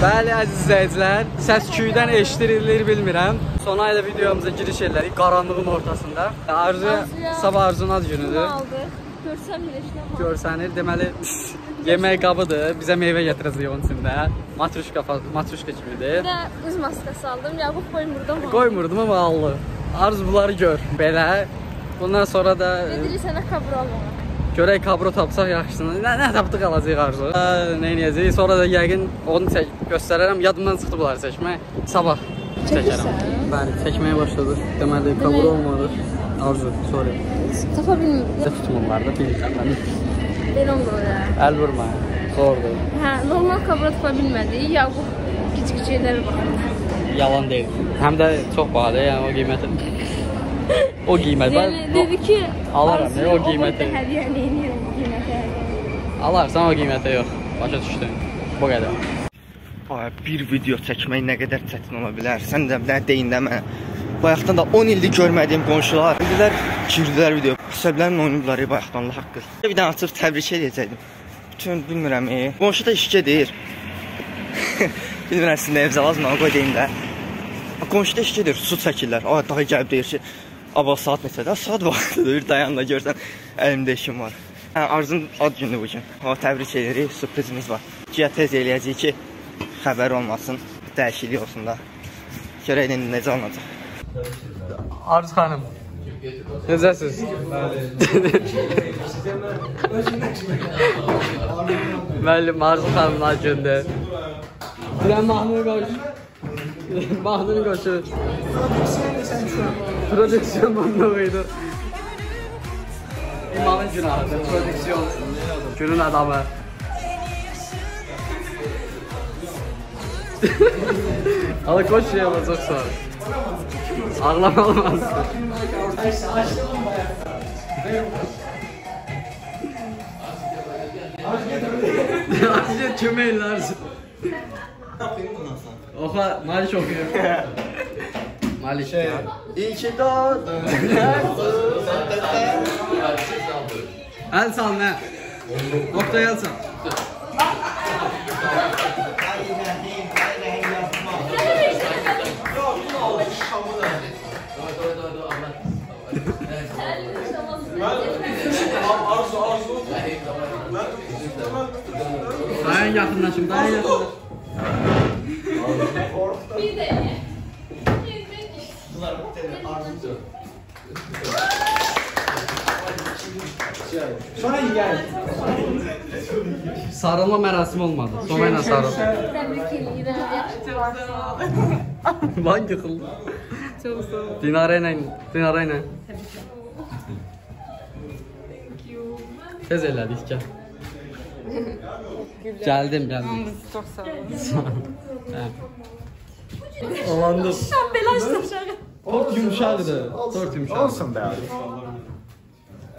Bəli, əziz izləyicilər, səs küydən eşidirilir bilmirəm. Son ayda videomuza giriş elədik qaranlığın ortasında. Arzu, Arzuya- sabah Arzunun ad günüdür. bax. Görsənir, deməli yemək qabıdır. Bizə meyvə gətirəcək onun içində. Matruşka, matruşka kimidir. Bir də qız maskası aldım. Yaqub qoymurdum. Qoymurdum amma aldı. Arzu bunları gör. Belə. Bundan sonra da Dedirik sənə kabur almağa. Görək kabro tapsaq yaxşısını. Nə, nə tapdıq alacağıq. Hə, nə edəcəyik? Sonra da yəqin onu çək göstərərəm. Yadımdan çıxdı bunları çəkmək. Sabah çəkərəm. Bəli, çəkməyə başladıq. Deməli kabro olmadı. Arzu, sorry. Tapa bilmirdim. Bizə tutmurlar da bilirsən. Belə oldu ya. Əl vurma. Zordur. Hə, normal kabur tapa bilmədik. Yaqub kiçik şeylərə baxdı. Yalan deyil. Həm də çox bahadır, yəni o qiyməti. O qiymət. Yəni dedi ki, Alaram, o qiyməti? qədər Hədiyyəni eləyirəm qiyməti. hədiyyə. Alarsan o qiymətə yox. Başa düşdün. Bu qədər. Ay, bir video çəkmək nə qədər çətin ola bilər. Sən də nə deyin də mənə. Bayaqdan da 10 ildir görmədiyim qonşular. Dedilər, girdilər video. Oynayıblar ey bayaqdan Allah haqqı. Bir dənə açıb təbrik edəcəydim. Bütün bilmirəm, e. Qonşu da işkə deyir. bilmirəm sizin evdə lazım qoy deyim də. Qonşu da işkə deyir, su çəkirlər. Ay, daha gəlib deyir ki, Aba saat neçədə? Saat vaxtıdır. Bir dayan da görsən əlimdə işim var. Hə, Arzun ad günü bu gün. O təbrik edirik. Sürprizimiz var. Ki tez eləyəcəyik ki, xəbər olmasın, dəyişiklik olsun da. Görək indi necə olacaq. Arzu xanım. Necəsiz? Müəllim Arzu xanımın ad gündür. Bilən mahnını qoş. Bahtını kaçır. Prodüksiyon desen şu an. Prodüksiyon bandalıydı. İmanın günahıdır. Prodüksiyon. Günün adamı. Al koş şey ama çok sağ ol. Ağlama olmaz. Azıcık tümeyin lazım. Oxa, Malik oxuyur. Malik. Şey, İyi ki doğdun. əl sal nə? Oktay əl sal. Dayan yaxınlaşın, dayan yaxınlaşın. Sarılma mərasimi olmadı. Soma ilə sarıl. Təbrik edirəm. Yaxşı. Lan yıxıldı. Çox sağ ol. Dinara ilə, Dinara ilə. Tez elədik, gəl. Gəldim, gəldim. Çox sağ olun. Evet. Olandı. Sen belaştın şaka. Tort yumuşaktı. Tort yumuşaktı. Olsun be abi.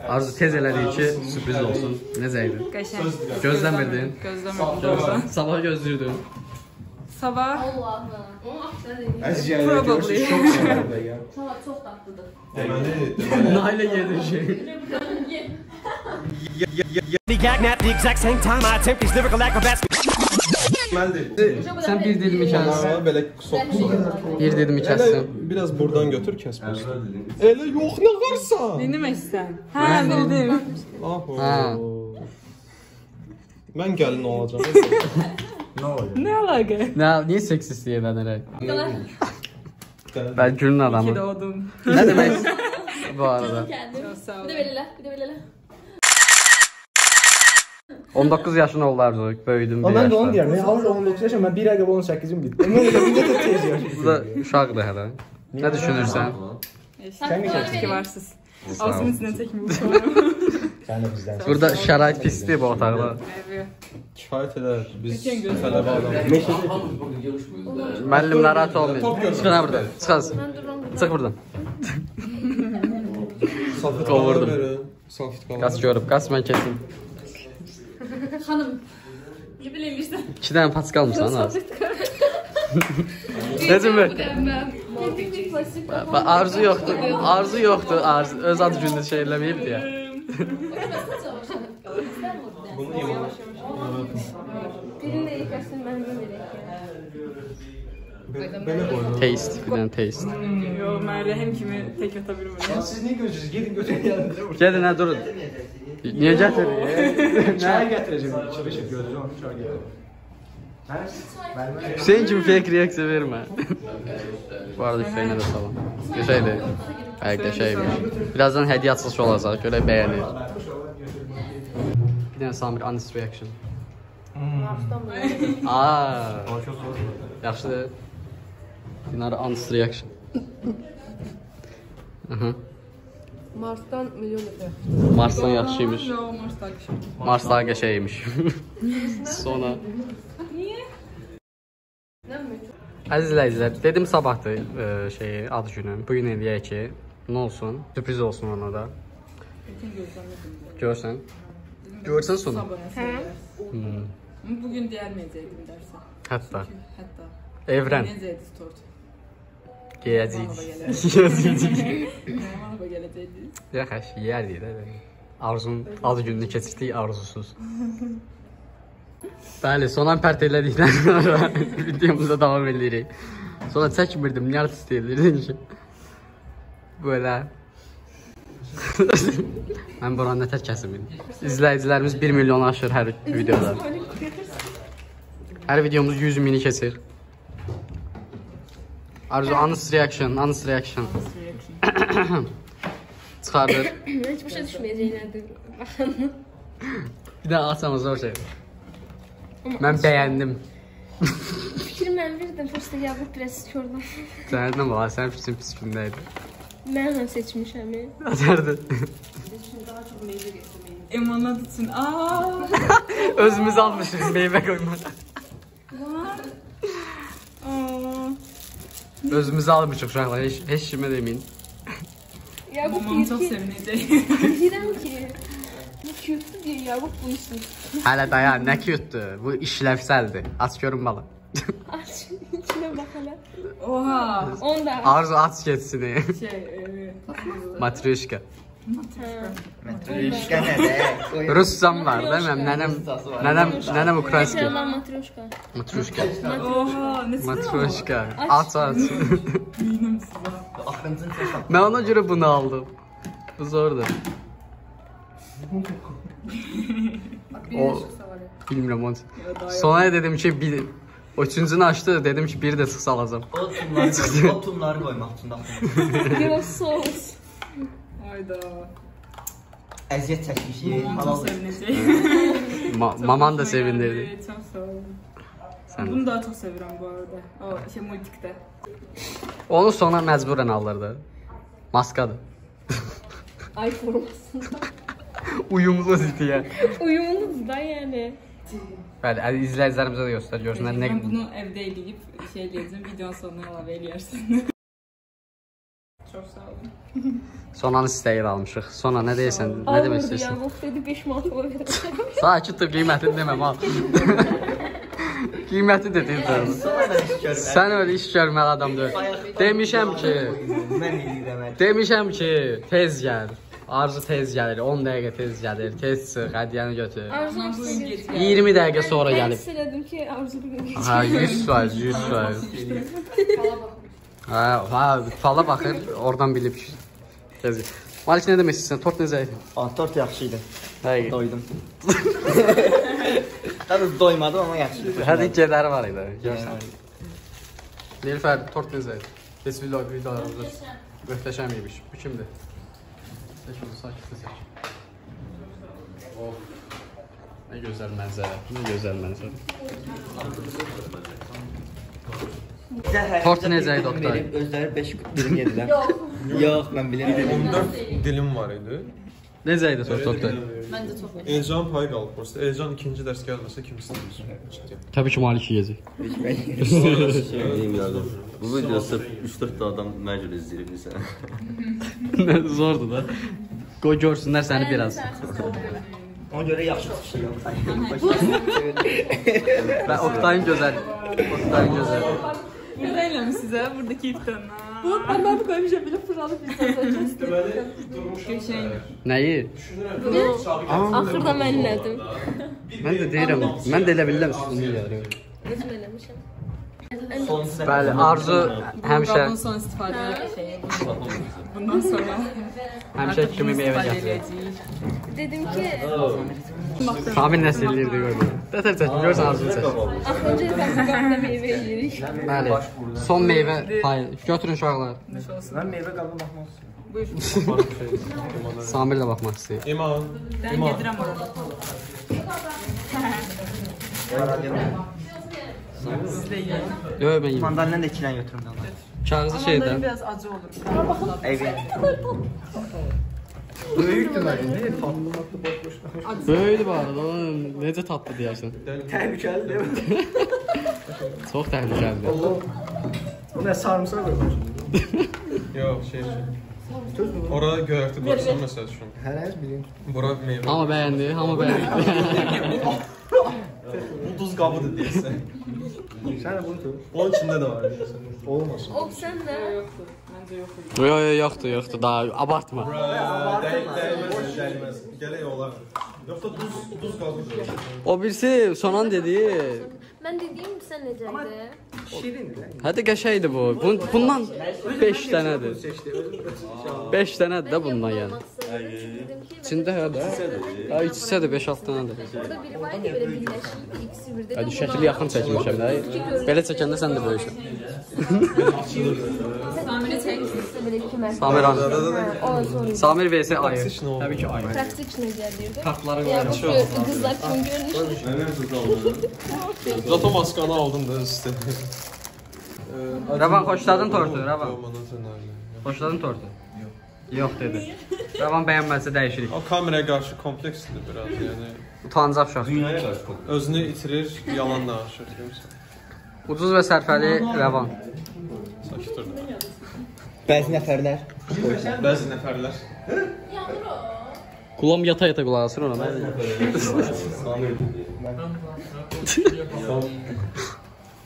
Arzu tezeler için sürpriz olsun. Ne zevkli. Gözlemledin. Gözlemledim. Sabah gözlürdün. Sabah. Allah'ım. Azca Probably. Çok severdi ya. Çok çok. Nail'e yedi şey. The gag at the exact same time I attempt these lyrical acrobats. Sən bir dilimi kəs. Belə soxsun. Bir dilimi kəssin. Biraz buradan götür kəs bunu. Elə yox nə varsa. Ne demək istəyirsən? Hə, bildim. Aho. Hə. Mən gəlin olacağam. Nə əlaqə? Nə, niyə seksist deyirlər? Ben günün adamı. Doğdum. Ne demek bu arada? Çox sağ Bir ol. də belə, bir də belə. 19 yaşın Arzu, böyüdüm bir Ama ben de onu. Ya havuz 19 yaşım ben bir ay qabaq 18'im bitti. Ben de bir de tez yaşım. Bu da uşaqdır hələ. Nə düşünürsən? Sen mi Ki varsınız. Ağzımın içindən çəkməyim. Sen de bizden. Burada şərait pisdir bu otaqda. Kifayət edər. Biz tələbə adamıq. Müəllim narahat olmayın. Çıxın buradan. Çıxasın. Çıx buradan. Safit Qovurdum. Safit qalan. Qas görüb, qas mən kesin. Xanım. Belə eləyirsən? 2 dənə paç qalmısan az. Necə mi? Arzu yoxdur. Arzu yoxdur. Arzu öz ad gününü şey eləməyib deyə. Bunu iman. Birini də yıkasın, mən də verək. Belə qoydu. Taste, bir dənə taste. Yo, mən rəhim kimi tək ata bilmirəm. Siz niyə gözünüz? Gedin götürün gəlin. Gedin, hə, durun. Niyə gətirir? Çay gətirəcəm. Çıxış görəcəm, onu çay gətirəcəm. Hüseyin kimi fake reaksiya vermə. Bu arada Hüseyinə də salam. Qəşəydir. Hayır, qəşəymiş. Birazdan hədiyyə açılışı olacaq. Görək bəyənir. Bir dənə Samir honest reaction. Aa. Yaxşıdır. Dinar honest reaction. Aha. Marsdan milyon dəfə. Marsdan yaxşıymış. Yo, Mars takışım. Mars daha qəşəymiş. Sonra Əziz izləyicilər, dedim sabahdır e, şeyi, ad günü. Bu gün eləyək ki, nə olsun? Sürpriz olsun ona da. Görsən. Görsən sonu. Hə? Hmm. Bugün deyərməyəcəkdim dərsə. Hətta Hətta. Evrən Necədir tort? Geyəcəyik. Geyəcəyik. Merhaba gələcəkdi. Yox, əş, yeyərdik də. Arzun ad gününü keçirdik arzusuz. Bəli, sona pərt elədikdən sonra videomuza davam edirik. Sonra çəkmirdim, niyə artist eləyirdin ki? Böyle. Mən buranın nətər kəsimin. İzləyicilərimiz 1 milyon aşır hər videoda. Hər videomuz 100 mini keçir. Arzu, honest reaction, honest reaction. Çıxardır. Heç başa düşməyəcək nədir. Baxın. Bir də açamı zor şey. Mən bəyəndim. Fikrim mən verdim, prosta yağıb biraz kördən. Sənin var, sənin fikrin pis gündəydi. Mən onu seçmişəm. Açardı. Emanat üçün. Özümüz almışıq meyvə qoymaq. Özümüz almışıq uşaqlar, heç, heç kimə deməyin. Yağıb Mamam çox deyir ki, sevinəcək. deyirəm ki, bu kürdür deyə yağıb bu işin. Hələ dayan, nə cute-dur. Bu işlevsəldir. Aç görün bala. Aç, içinə bax hələ. Oha! Onu da Arzu aç getsin. Şey, e, Matryoshka. Metrişka nədir? Russam var da mənim nənəm nənəm nənəm ukraynski. Mesela matryoşka. Matryoshka. oha! Neçə Matryoshka. Aç aç. Minim sizə. Axırıncını çox Mən ona görə bunu aldım. Bu zordur. O bilmirəm onu. Sonra dedim ki bir o üçüncünü açdı dedim ki bir də çıxsa alacağam. O tumları, o tumları qoymaq üçün daxil. Yox sos. Hayda. Əziyyət çəkmişik, Mamam halal. Ma maman da sevindirdi. Çok sağ olun. Sən. Bunu daha çok sevirəm bu arada. O şey multikdə. Onu sonra məcburən alırdı. Maskadır. Ay formasında. Uyumlu deyə. Uyumludur da yəni. Bəli, izləyicilərimizə də göstər, görsünlər nə Ben bunu evde eləyib şey eləyəcəm, videonun sonuna əlavə eləyərsən. Çox sağ olun. sonanı istəyir almışıq. Sonra nə deyirsən? Nə demək istəyirsən? Yağıb dedi 5 manat o verəcəm. Sakit dur, qiymətini deməm ha. Qiyməti də deyirsən. Sən öyle iş görməli adam deyil. Demişəm ki, Mən eləyirəm. demişəm ki, tez gəl. Arzu tez gəlir, 10 dəqiqə tez gəlir. Tez çıx, hədiyyəni götür. Arzu Bugün istəyir. geç 20 dəqiqə sonra Mən gəlib. hiss elədim ki, Arzu bir gün Ha, 100 faiz, 100 faiz. Ha, ha, fala baxır, oradan bilib ki. Tez. Malik nə demək istəyirsən? Tort necə idi? Ah, tort yaxşı idi. Həqiqi. Doydum. Daha doymadım amma yaxşı idi. Hədə gedəri var idi. Görsən. Nilfər, tort necə idi? Heç video videolarımızda möhtəşəm imiş. Bu kimdir? Seç onu, sakit seç. Of. Nə gözəl mənzərə, nə gözəl mənzərə. Tort necə idi, Oktay? Özləri 5 dilim yedilər. Yox. Yox, mən bilirəm. 14 dilim var idi. Necə idi tort, Oktay? Elcan payı qalıb burası. Elcan ikinci dərs gəlməsə kim istəyir? Təbii ki, Malik yeyəcək. Diyeyim yardım. Bu video sırf 3-4 də adam məcbur izləyir bilsən. Zordur da. Qoy görsünlər səni biraz. Ona görə yaxşı çıxışıyam. Və Oktayın gözəl. Oktayın gözəl. Burada eləmi sizə, buradakı iftarına. Bu bile fırladı bir sana Geçen Nəyi? Axırda mən elədim. Mən də deyirəm, mən də elə bilirəm üstünlük gəlir. Özüm eləmişəm. Bəli, Arzu həmişə son istifadə. Bundan sonra həmişə kimi meyvə gətirir. Dedim ki, Kamil nəsə eləyirdi görmürəm. Dətər çəkin, görsən Arzunu çək. axırıncı etapda meyve yeyirik. Bəli. Son meyvə payı. Götürün uşaqlar. Mən meyvə qabına baxmaq istəyirəm. Samir də baxmaq istəyir. İman. ben gedirəm orada. Siz de yiyin. Yox, mən yeməm. Mandalina da 2 dənə götürüm də. Kağızı şeydən. Biraz acı olur. Evet. Böyükdür mənim. Ne tatlı. Böyüdü bu arada. Oğlum, necə tatlı deyərsən. Təhlükəlidir. Çox təhlükəlidir. Bu nə sarımsaq qoyulmuş. Yok şey şey. Orada göyərti qoysan məsəl üçün. Hər həz bilin. Bura meyvə. Hamı bəyəndi, hamı bəyəndi. Bu duz qabıdır deyəsən. Sən də bunu tut. Onun içində də var deyəsən. Olmasın. O sen de. Yox, yox, yoxdur, yoxdur. Daha abartma. Dəyməz, dəyməz. Gələk olar. Yoxsa duz duz qabıdır. O birisi Sonan dediyi Ben dediğim sen neceydi? Şirindir. Hətta qəşəngdir bu. Bun, bundan 5 dənədir. 5 dənədir də bundan yəni. İçində hə də. Ha, içsə də 5-6 dənədir. Burada biri var ya böyle birleşik. İkisi birden. Hadi şəkili yaxın çəkmişəm də. Belə çəkəndə sən də böyüksən. Samiri çek. Böyle iki mertebe. Samir Han. O sonra. Samir vs ayı. Təbii ki ayı. Praktik necə diyordu? Kartları Ya bu qoyuram. gö- kızlar kim görmüş? Zato maskanı aldın da üstə. Rəvan xoşladın tortu, Rəvan. Xoşladın tortu? Yox dedi. Rəvan bəyənməsə dəyişirik. O kameraya qarşı kompleksdir biraz, yəni Utancaq uşaq. Dünyaya qarşı kompleks. özünü itirir, yalan danışır, görürsən. Ucuz və sərfəli Rəvan. Sakit dur. Bəzi nəfərlər Bəzi nəfərlər Qulam yata yata qulaq asır ona.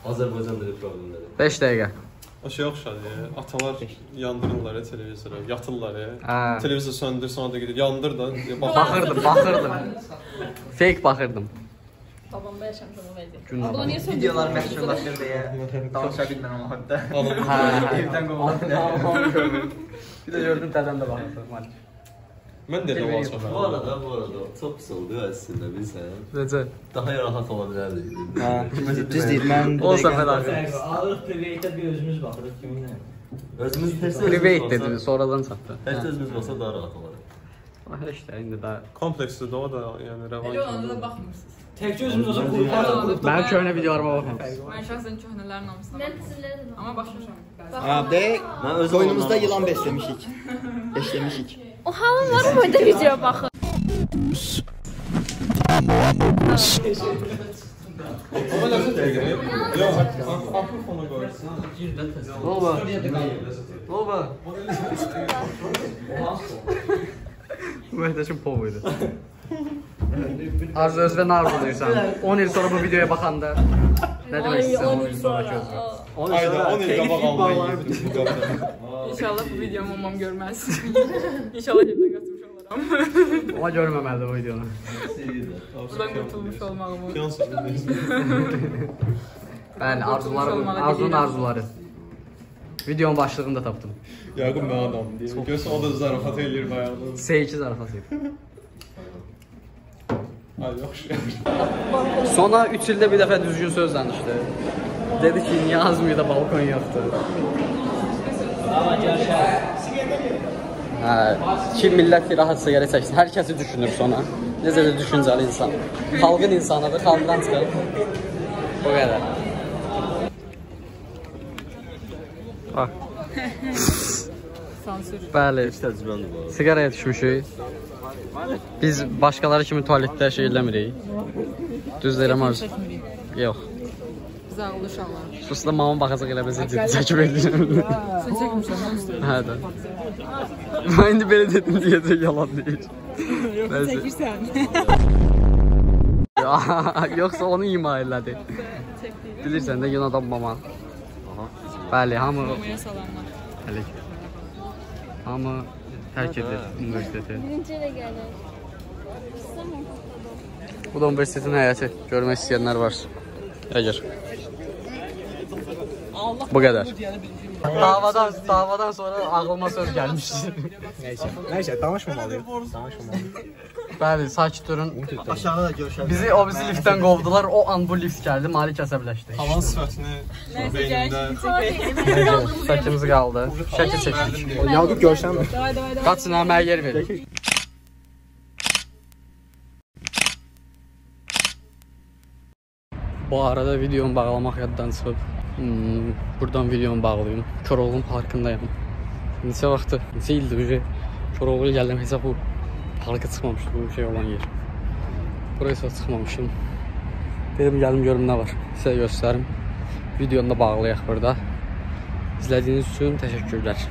Azərbaycan dili problemləri. 5 dəqiqə. O şey oxşadır. ya, Atalar yandırırlar ya televizora, yatırlar ya. Hə. Televizor söndür, sonra da gedir yandır da. Bax, Baxırdım, baxırdım. Fake baxırdım. Babamda yaşamış onu. Gün Bunu niyə söndürdün? videolar məşhurlaşır deyə danışa bilmirəm o haqqda. Hə, hə. Evdən qovuldu. Bir də gördüm dədən də baxırdı. Mən də elə olacaq. Bu arada, bu arada çox pis oldu əslində bilsən. Necə? Daha rahat ola bilərdi. Hə, düz deyir. Mən O səfər artıq. Alırıq privatə bir özümüz baxırıq kiminlə. Özümüz tez Private dedi, sonradan çatdı. Tez özümüz olsa daha rahat olarıq. Hə, işte indi daha. Kompleksdir də o da, yəni rəvan. Elə ona da baxmırsınız. Təkcə özümüz olsa qurtarıq. Mənim köhnə videolarıma baxın. Mən şəxsən köhnələrin hamısına baxmıram. sizlere de Amma baxmışam. Ha, de Mən özüm qoynumuzda ondan- yılan besləmişik. Besləmişik. O halın var mı orada video bakın? Ama lazım dəqiqə. Yox, mikrofonu qoyursan. Ne oldu? Ne oldu? Möhtəşəm pov idi. Arzu özünə nar buluysan. 10 il sonra bu videoya baxanda nə demək istəyirsən 10 il sonraki özünə? Ayda 10 il qabaq almayı bütün bu qabda. İnşallah bu videomu mamam görməz. İnşallah evdən qaçmış olaram. Ama görməməlidir bu videonu. Buradan qurtulmuş olmağımı. Yansın. Bəli, arzularım, Arzunun arzuları. Videonun başlığını da tapdım. Yaqub mən adam deyir. Görsən o da zarafat eləyir bayaqdan. S2 zarafası. Ay yaxşı. Sonra 3 ildə bir dəfə düzgün söz danışdı. Dedi ki, niyə Azmidə balkon yoxdur? Hə, ki millət bir rahat siqaret çəksin. Hər kəsi düşünür sonra. Necə də düşüncəli insan. Xalqın insanıdır, xalqdan çıxır. O qədər. Bax. Sansür. Bəli, Təcrübəmdir bu. siqaraya düşmüşük. Biz başqaları kimi tualetdə şey eləmirik. Düz deyirəm arzu. Yox. Biz ağıllı uşaqlar. Sus da mama baxacaq elə ciddi çəkib edirəm. Sən çəkmişsən. Hə də. Mən indi belə dedim deyəcək yalan deyir. Yox, çəkirsən. Yoxsa onu ima elədi. Bilirsən də yun adam mama. Bəli, hamı Mamaya salamlar. Bəli. Ama terk edip üniversitete. Birinci geldi. Bu da üniversitetin hayatı. Görmek isteyenler var. Eğer. Bu kadar. Davadan, davadan sonra ağlıma söz gelmişti. Neyse, neyse danışmamalıyım. Danışmamalıyım. Bəli, sakit durun. Aşağıda görüşərik. Bizi o bizi liftdən qovdular. O an bu lift gəldi. Malik əsəbləşdi. Havan sifətini beynində Şəkimiz qaldı. Şəkil çəkdik. Yakup görsen mi? Qaçın mənə yer verin. Bu arada videomu bağlamaq yaddan çıxıb. Hmm, buradan videomu bağlayım. Koroğlun parkındayım. Neçə vaxtı, neçə ildir uje Koroğluya gəldim hesab bu parka çıxmamışdı bu şey olan yer. Buraya çıxmamışım. Dedim gəlim görüm nə var. Sizə göstərim. Videonu da bağlayaq burada. İzlədiyiniz üçün təşəkkürlər.